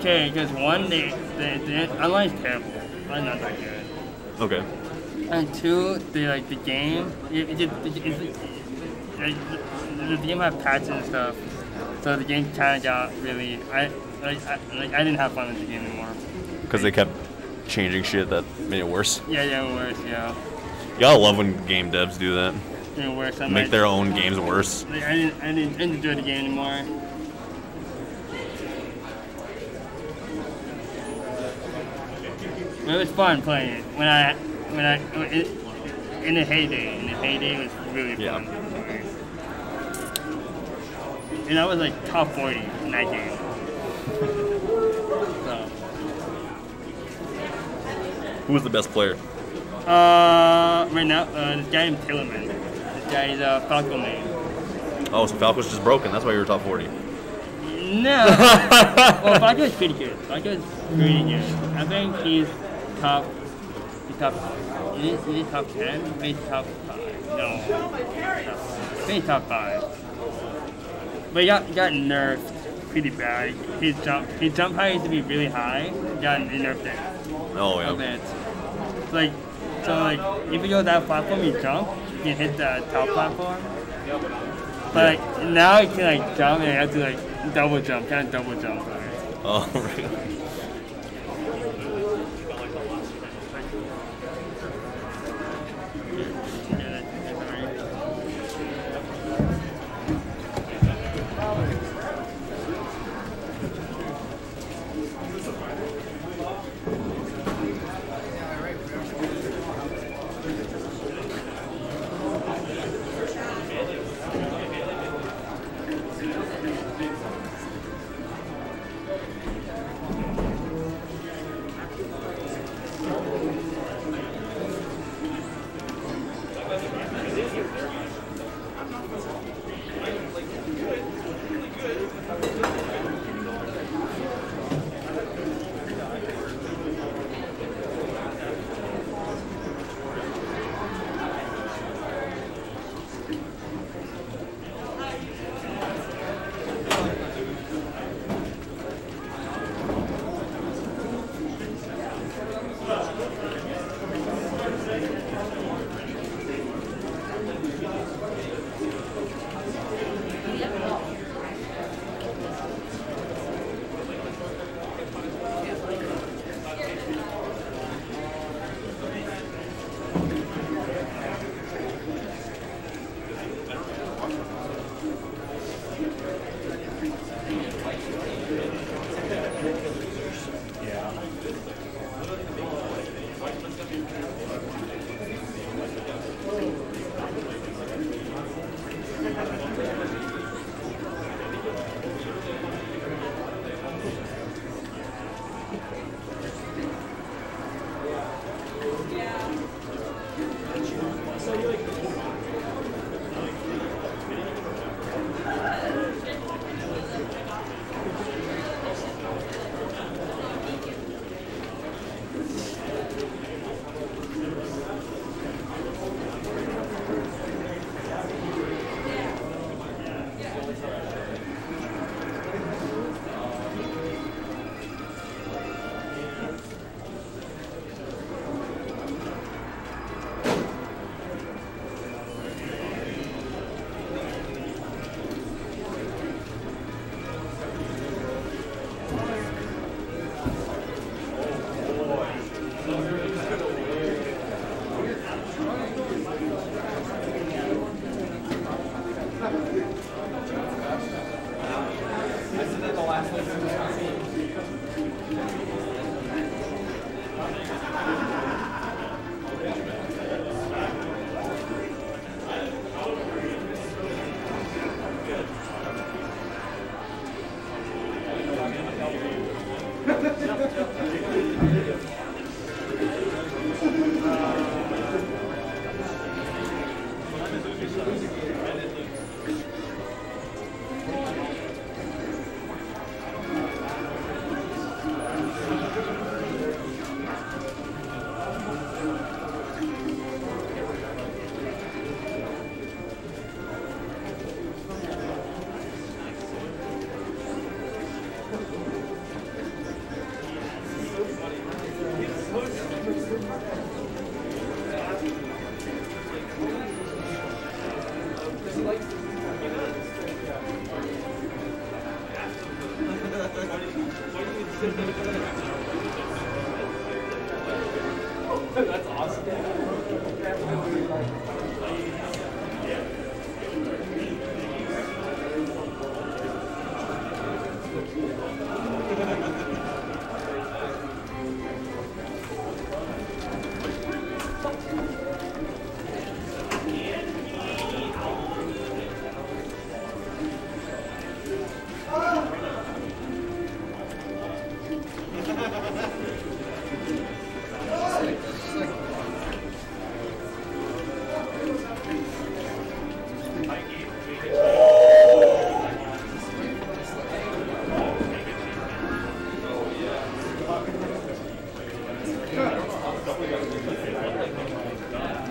okay because one they, they, they online's terrible. Online's not that good. Okay. And two, they like the game. It, it, it, it, it, the, the game had patches and stuff, so the game kind of got really. I like I, like I didn't have fun with the game anymore. Because they kept changing shit that made it worse. Yeah, yeah, worse. Yeah, gotta love when game devs do that. worse. Make like, their own games worse. Like, I didn't, I didn't enjoy the game anymore. It was fun playing it when I, when I, it, in the heyday. In the heyday, it was really fun. Yeah. And I was like top 40 in that game. so, Who was the best player? uh, right now, uh, this guy named Tillerman. This guy is a Falcon name. Oh, so Falco's just broken. That's why you were top 40. No. well, is pretty good. Is pretty good. I think he's top. He's top. Is he, is top ten? Maybe top five. No. Top, maybe top five. But he got he got nerfed pretty bad. His jump his jump height used to be really high. He got nerfed it Oh, a yeah. bit. Like so like if you go that platform, you jump, you can hit the top platform. But like now you can like jump and you have to like double jump, kind of double jump. Oh, really? 감사합니다.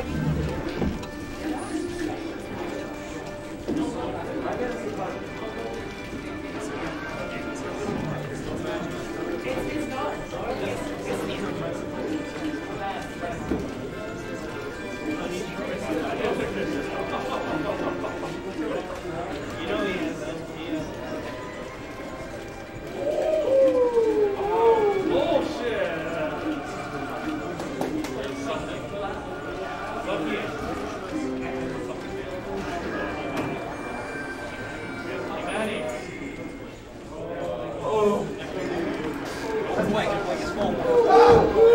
I didn't All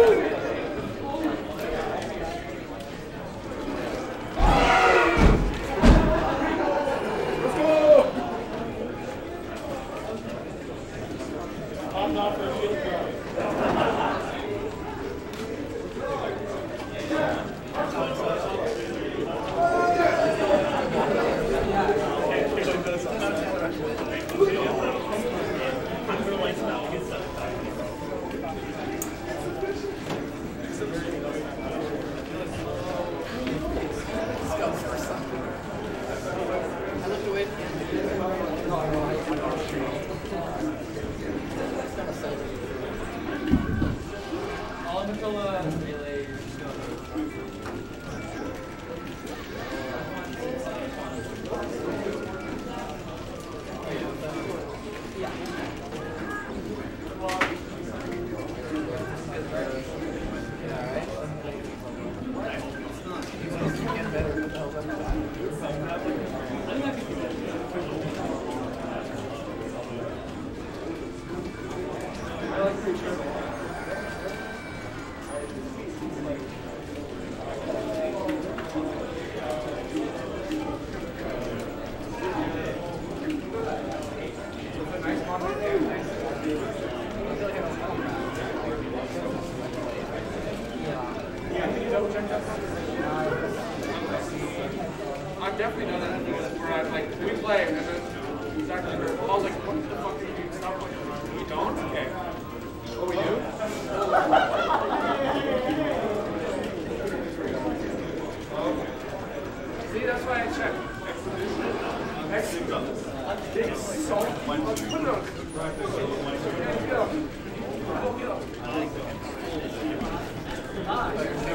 Thank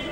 you.